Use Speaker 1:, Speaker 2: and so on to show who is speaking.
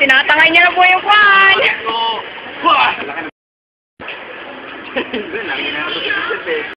Speaker 1: Tinatangay niya na po yung kwan.
Speaker 2: Wah! Laki ng... Na.